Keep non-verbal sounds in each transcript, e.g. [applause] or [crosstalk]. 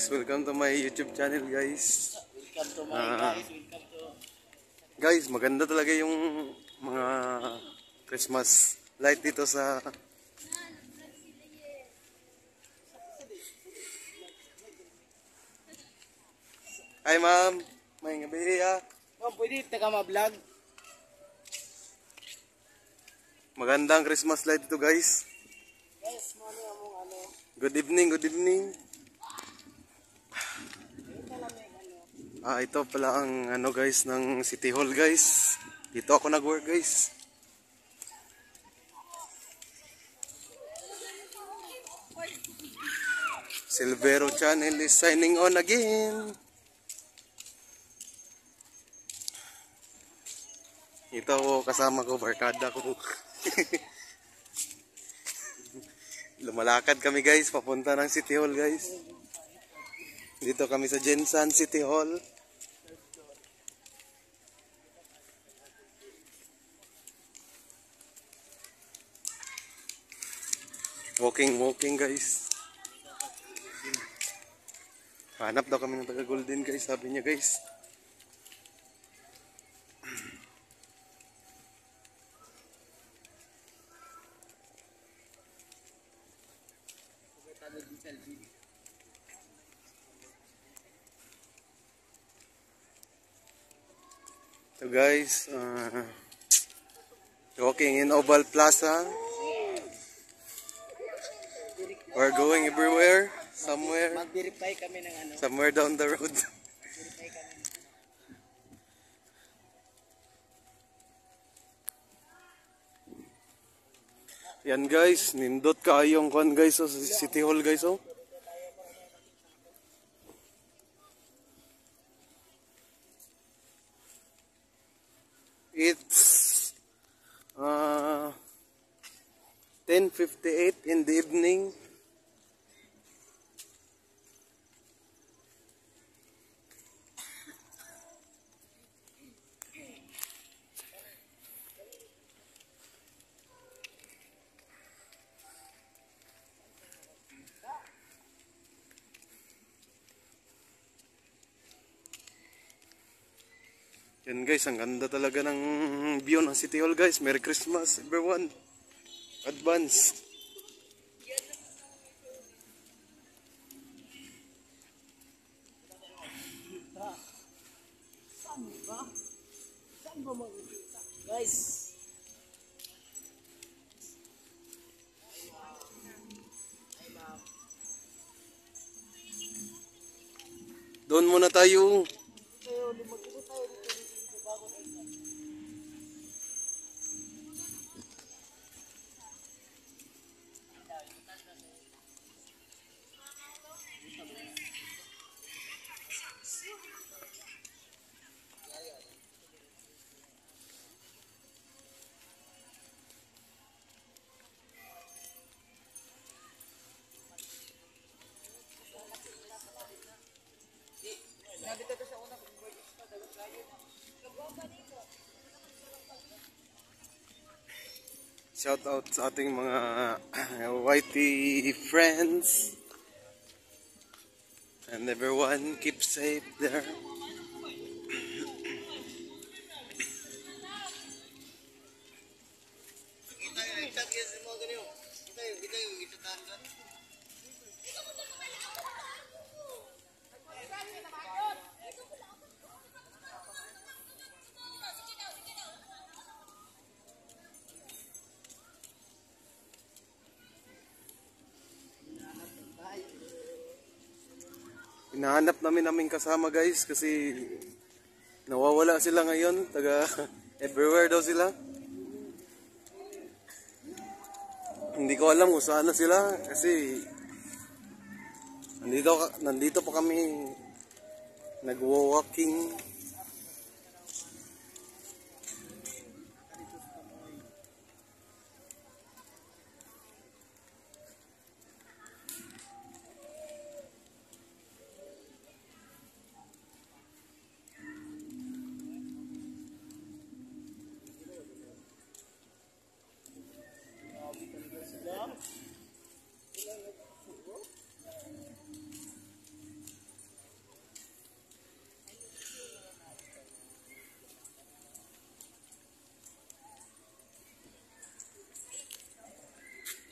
guys, welcome to my YouTube channel guys. welcome to my Ah. guys, welcome to Guys, maganda talaga yung mga Christmas light dito sa Hi ma'am, may gabi ah. Ma'am, pwede taga ma-vlog? Magandang Christmas light dito guys. Guys, mami among ano, Good evening, good evening. ito lang may ano. Ah, ito pala ang ano guys ng City Hall guys. Dito ako nag-work guys. Silvero Channel is signing on again. Ito ako kasama ko, barkada ko. [laughs] Lumalakad kami guys, papunta ng City Hall guys. Dito kami sa Jensan City Hall. Walking, walking guys. Hanap daw kami ng taga Golden guys, sabi niya guys. Guys, uh, walking in Oval Plaza. We're going everywhere, somewhere, Mag-verify kami ng ano. somewhere down the road. [laughs] Yan guys, nindot kaayong kon guys oh, sa City Hall guys oh. It's uh 10:58 in the evening. Yan guys, ang ganda talaga ng view ng City Hall guys. Merry Christmas everyone. Advance. Shout out sa ating mga [clears throat] YT friends. And everyone keep safe there. Hinahanap namin naming kasama guys kasi nawawala sila ngayon. Taga [laughs] everywhere daw sila. Hindi ko alam kung saan na sila kasi nandito, nandito pa kami nagwo-walking.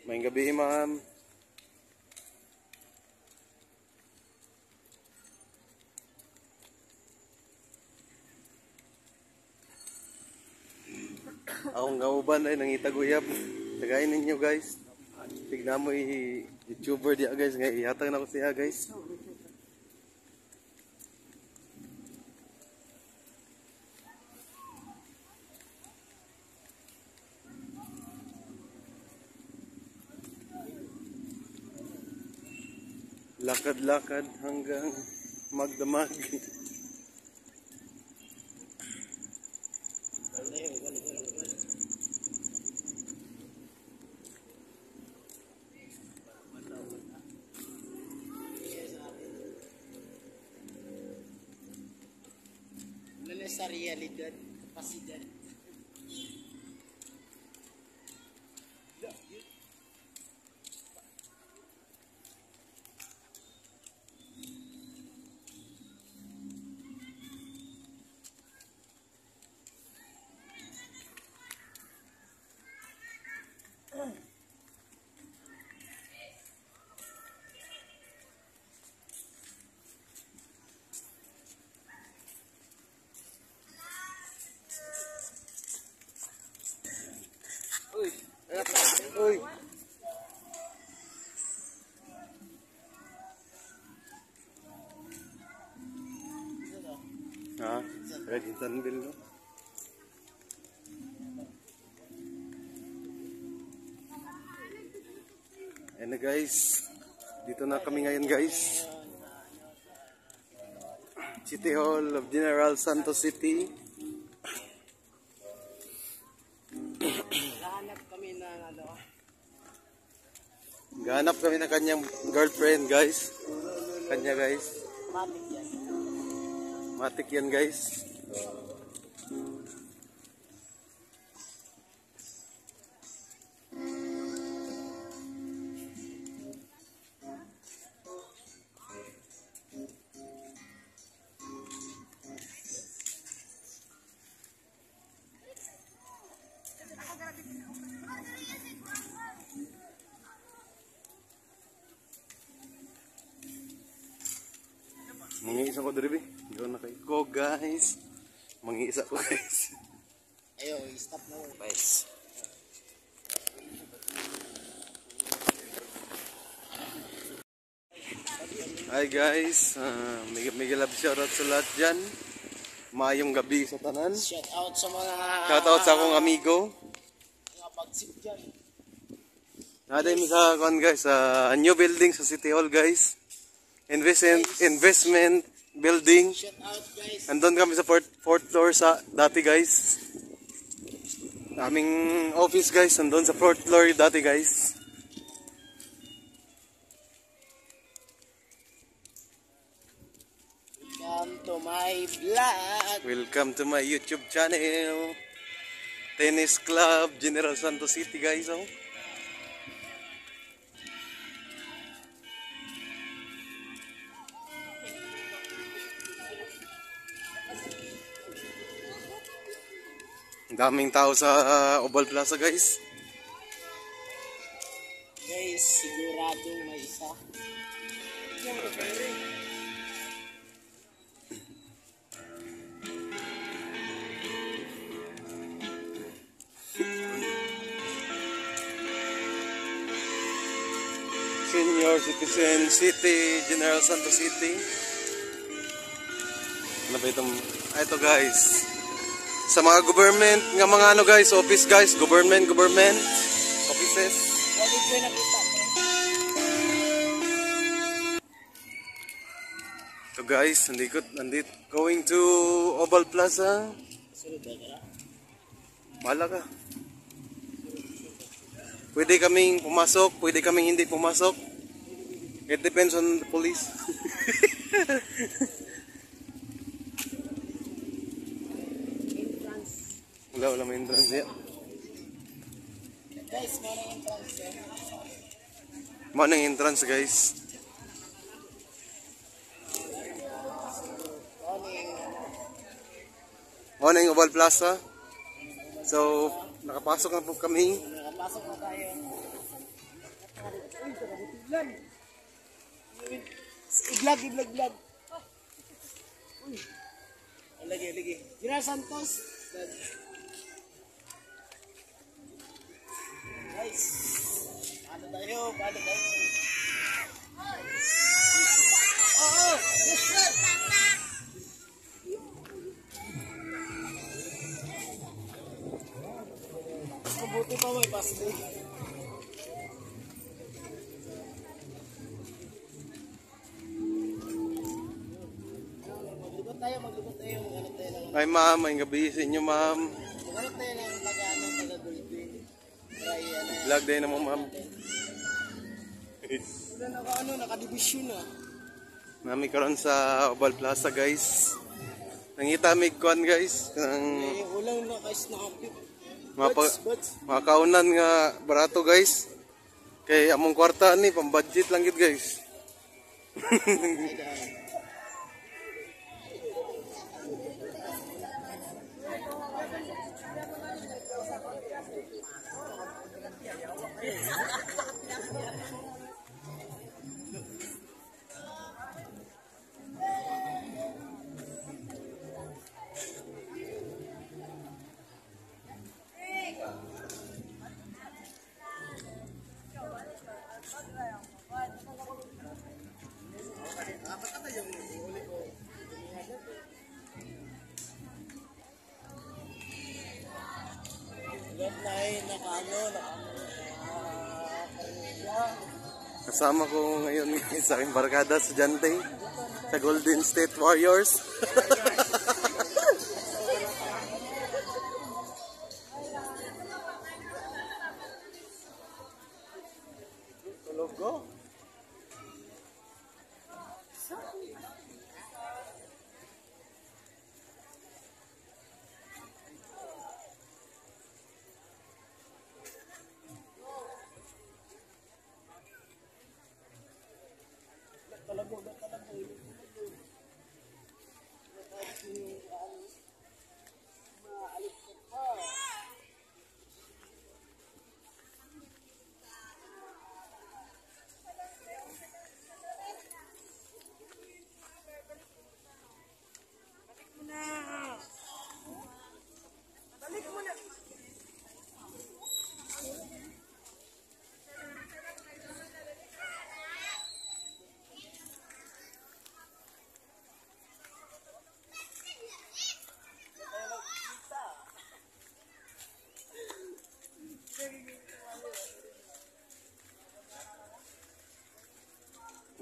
May gabi, ma'am. Akong kauban ay nangitaguyap. Tagayin ninyo guys. Tignan mo i-youtuber diya guys. Ngay ihatag na ko siya guys. Lakad-lakad hanggang magdamag. Ayan na guys. Dito na kami ngayon guys. City Hall of General Santos City. Ganap kami ng kanyang girlfriend guys. Kanya guys. matik yan. Matik yan guys. Mangiisa ko diri, Doon na kay ko guys. Mangiisa ko guys. Ayo, stop na mo. Guys. Hi guys, uh, mega mega love shoutout sa lahat dyan. Mayong gabi sa tanan. Shout out sa mga Shoutout sa akong amigo. mga pagsip dyan. Naday mi sa kon guys, sa new building sa City Hall guys. Investment investment building. Andun kami sa fourth, fourth floor sa dati guys. Aming office guys, andun sa fourth floor dati guys. Welcome to my vlog. Welcome to my YouTube channel. Tennis Club, General Santos City guys. Oh. Daming tao sa uh, Oval Plaza guys. Guys, siguradong may isa. Senior Citizen City, General Santos City. Ano ba itong... Ah, ito guys. Sa mga government, nga mga ano guys, office guys, government, government, offices. So guys, nandito, nandito, going to Oval Plaza. Sunod ba ka? Bahala ka. Pwede kaming pumasok, pwede kaming hindi pumasok. It depends on the police. [laughs] wala, wala may entrance niya. Guys, meron entrance yan. Manang entrance guys. Ano yung Oval Plaza. So, nakapasok na po kami. Nakapasok na tayo. I-vlog, vlog. Uy. Lagi, lagi. Gira Santos. Guys. Paano tayo? Paano tayo? Oo! Yes, sir! Mabuti pa may ng... Ay ma'am, may gabi sa inyo ma'am. Maghanap tayo ng taga-ano, taga-gulpi. Try, ano. Vlog day na mo ma'am. Wala naka, ano, naka-division ah. Nami karon sa Oval Plaza guys. Nangita mig kuan guys. Kanang Eh, ulang mga, pa, Buds, buds. mga kaunan nga barato guys. Kay among kwarta ni pang budget lang gid guys. Kasama ko ngayon [laughs] sa aking barkada sa Jante sa Golden State Warriors. [laughs]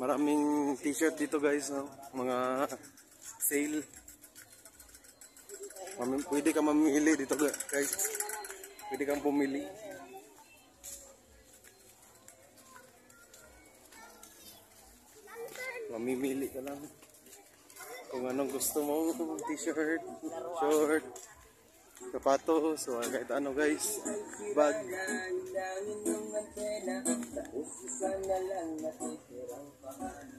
Maraming t-shirt dito guys, no? mga sale. Mami, pwede ka mamili dito gu- guys. Pwede kang pumili. Mamimili ka lang. Kung anong gusto mo, [laughs] t-shirt, short, kapatos so kahit ano guys bag Thank you.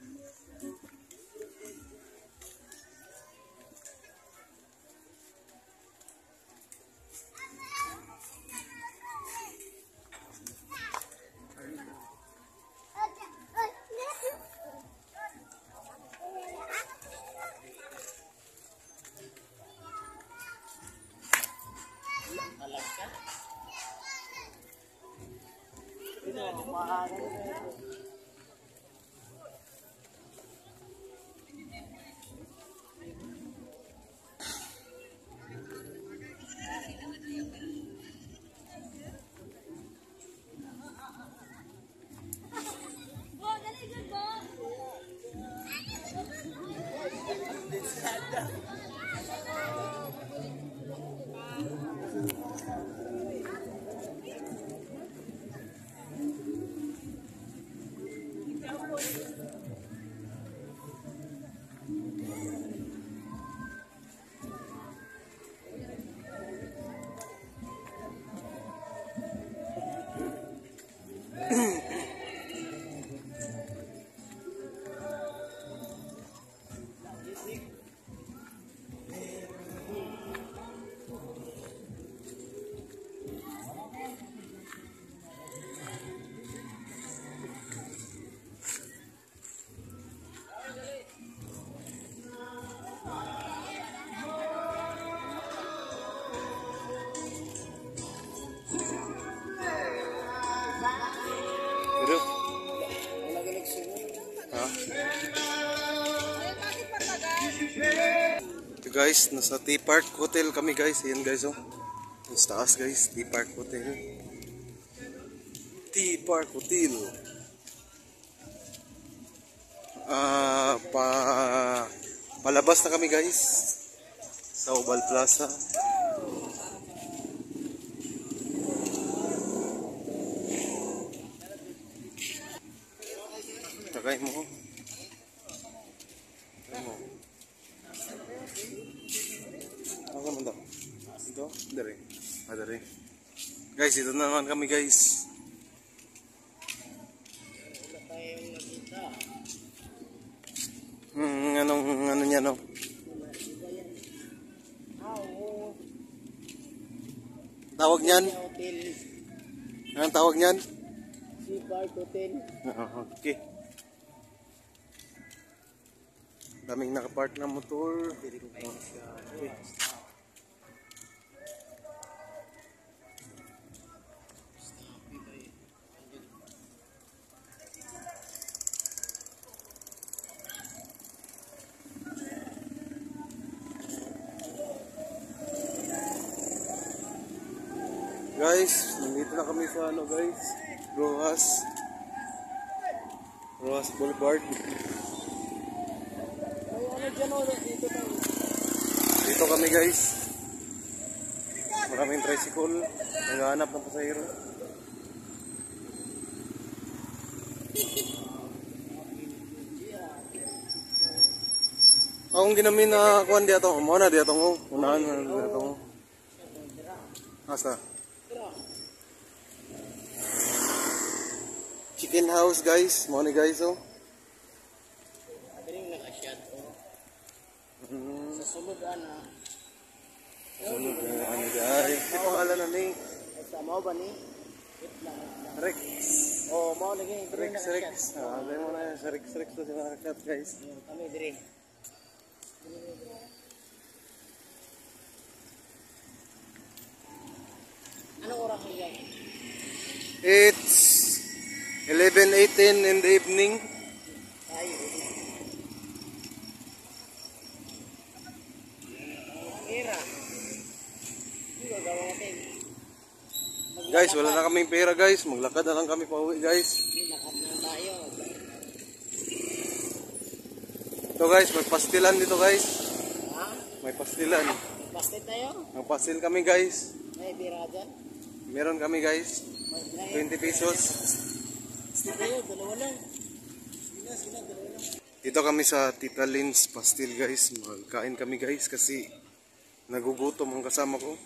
Ha? Ito guys, nasa Tea Park Hotel kami guys. Ayan guys oh. Nasa taas guys, Tea Park Hotel. Tea Park Hotel. Ah, uh, pa palabas na kami guys sa Oval Plaza. Ito? Dari. Ah, dari. Guys, ito na naman kami guys. Wala tayong nakita. Hmm, anong, ano niya no? Ah. Tawag niyan? Anong tawag niyan? Sea Park Hotel. Ah, okay. Daming nakapark na motor. Okay. Guys, nandito na kami sa ano guys, Rojas. Rojas Boulevard. Dito kami guys. Maraming tricycle. Naghahanap ng pasahero. Akong ginamin na kuhan di ato. Mo na di ato mo. Unahan na di ato mo. Asa? Chicken house guys. Mo ni guys oh. Rin nakasyad. Mm. Sa sulod, ana. Ano ba ano guys? Ito pangalan na ni Sa mo ba ni? Rex. Oh, mo lagi. Rex. Rex. Ah, alam mo na Rex Rex to si guys. Kami diri. Anong oras mo yan? It's 11.18 in the evening. Ay? Guys, wala na kaming pera guys. Maglakad na lang kami pa uwi guys. Ito guys, may pastilan dito guys. May pastilan. Basket tayo? Magpastil kami guys. May pera dyan? Meron kami guys. May 20 pesos. Dito kami sa Tita Lynn's Pastil guys. Magkain kami guys kasi nagugutom ang kasama ko.